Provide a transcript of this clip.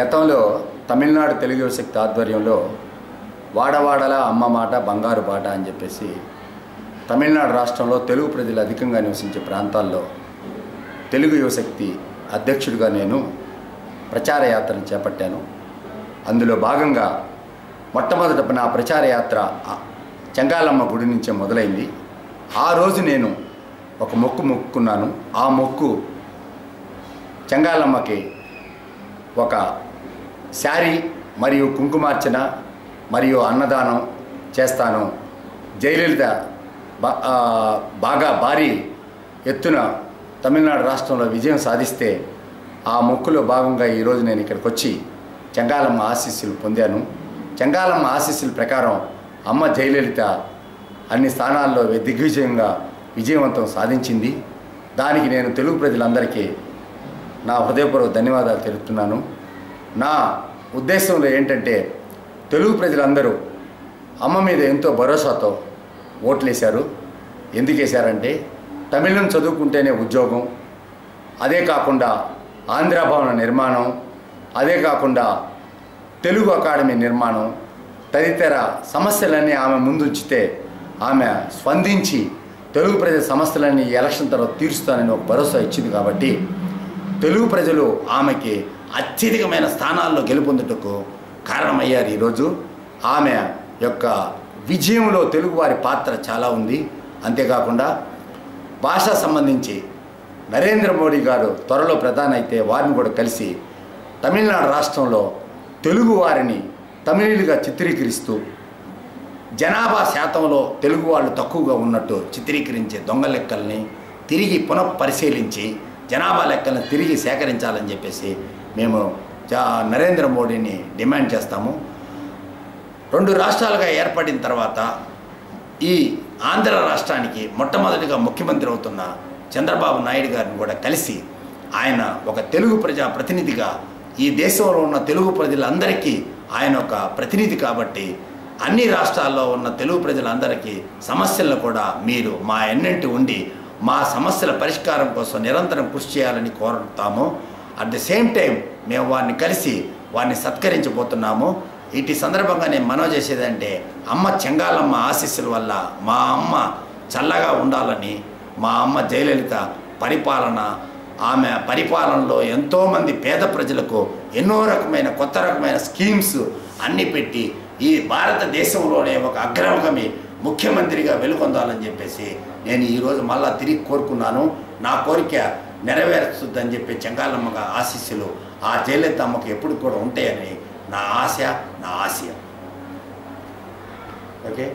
గతంలో తమిళనాడు తెలుగు యువశక్తి ఆధ్వర్యంలో వాడవాడల అమ్మ మాట బంగారు బాట అని చెప్పేసి తమిళనాడు రాష్ట్రంలో తెలుగు ప్రజలు అధికంగా నివసించే ప్రాంతాల్లో తెలుగు యువశక్తి అధ్యక్షుడిగా నేను ప్రచార యాత్రను చేపట్టాను. అందులో భాగంగా మొట్టమొదట నా ప్రచార యాత్ర చెంగాలమ్మ గుడి నుంచే మొదలైంది. ఆ రోజు నేను ఒక మొక్కు మొక్కుకున్నాను. ఆ మొక్కు చెంగాలమ్మకి ఒక శారీ మరియు కుంకుమార్చన మరియు అన్నదానం చేస్తాను. జయలలిత బాగా భారీ ఎత్తున తమిళనాడు రాష్ట్రంలో విజయం సాధిస్తే ఆ మొక్కులో భాగంగా ఈరోజు నేను ఇక్కడికి వచ్చి చెంగాలమ్మ ఆశీస్సులు పొందాను. చెంగాలమ్మ ఆశీస్సుల ప్రకారం అమ్మ జయలలిత అన్ని స్థానాల్లో దిగ్విజయంగా విజయవంతం సాధించింది. దానికి నేను తెలుగు ప్రజలందరికీ నా హృదయపూర్వక ధన్యవాదాలు తెలుపుతున్నాను. నా ఉద్దేశంలో ఏంటంటే తెలుగు ప్రజలందరూ అమ్మ మీద ఎంతో భరోసాతో ఓట్లేశారు. ఎందుకు వేశారంటే తమిళం చదువుకుంటేనే ఉద్యోగం అదే కాకుండా ఆంధ్ర భవన నిర్మాణం అదే కాకుండా తెలుగు అకాడమీ నిర్మాణం తదితర సమస్యలన్నీ ఆమె ముందుంచితే ఆమె స్పందించి తెలుగు ప్రజల సమస్యలన్నీ ఎలక్షన్ తర్వాత తీరుస్తానని ఒక భరోసా ఇచ్చింది కాబట్టి తెలుగు ప్రజలు ఆమెకి అత్యధికమైన స్థానాల్లో గెలుపొందుటకు కారణమయ్యారు ఈరోజు. ఆమె యొక్క విజయంలో తెలుగువారి పాత్ర చాలా ఉంది. అంతేకాకుండా భాష సంబంధించి నరేంద్ర మోడీ గారు త్వరలో ప్రధాని అయితే వారిని కూడా కలిసి తమిళనాడు రాష్ట్రంలో తెలుగు వారిని తమిళులుగా చిత్రీకరిస్తూ జనాభా శాతంలో తెలుగు వాళ్ళు తక్కువగా ఉన్నట్టు చిత్రీకరించే దొంగ లెక్కల్ని తిరిగి పునఃపరిశీలించి జనాభా లెక్కలను తిరిగి సేకరించాలని చెప్పేసి మేము నరేంద్ర మోడీని డిమాండ్ చేస్తాము. రెండు రాష్ట్రాలుగా ఏర్పడిన తర్వాత ఈ ఆంధ్ర రాష్ట్రానికి మొట్టమొదటిగా ముఖ్యమంత్రి అవుతున్న చంద్రబాబు నాయుడు గారిని కూడా కలిసి ఆయన ఒక తెలుగు ప్రజా ప్రతినిధిగా ఈ దేశంలో ఉన్న తెలుగు ప్రజలందరికీ ఆయన ఒక ప్రతినిధి కాబట్టి అన్ని రాష్ట్రాల్లో ఉన్న తెలుగు ప్రజలందరికీ సమస్యలను కూడా మీరు మా ఎన్నంటి ఉండి మా సమస్యల పరిష్కారం కోసం నిరంతరం కృషి చేయాలని కోరుతాము. అట్ ది సేమ్ టైం మేము వారిని కలిసి వారిని సత్కరించబోతున్నాము. ఇటు సందర్భంగా నేను మనవి చేసేదంటే అమ్మ చెంగాలమ్మ ఆశీస్సుల వల్ల మా అమ్మ చల్లగా ఉండాలని మా అమ్మ జయలలిత పరిపాలన ఆమె పరిపాలనలో ఎంతోమంది పేద ప్రజలకు ఎన్నో రకమైన కొత్త రకమైన స్కీమ్స్ అన్నీ పెట్టి ఈ భారతదేశంలోనే ఒక అగ్రగమి ముఖ్యమంత్రిగా వెలుకొందాలని చెప్పేసి నేను ఈరోజు మళ్ళా తిరిగి కోరుకున్నాను. నా కోరిక నెరవేరుస్తుందని చెప్పి చెంగాలమ్మగా ఆశీస్సులు ఆ జయలలిత అమ్మకు ఎప్పుడు కూడా ఉంటాయని నా ఆశ నా ఆశయం. ఓకే?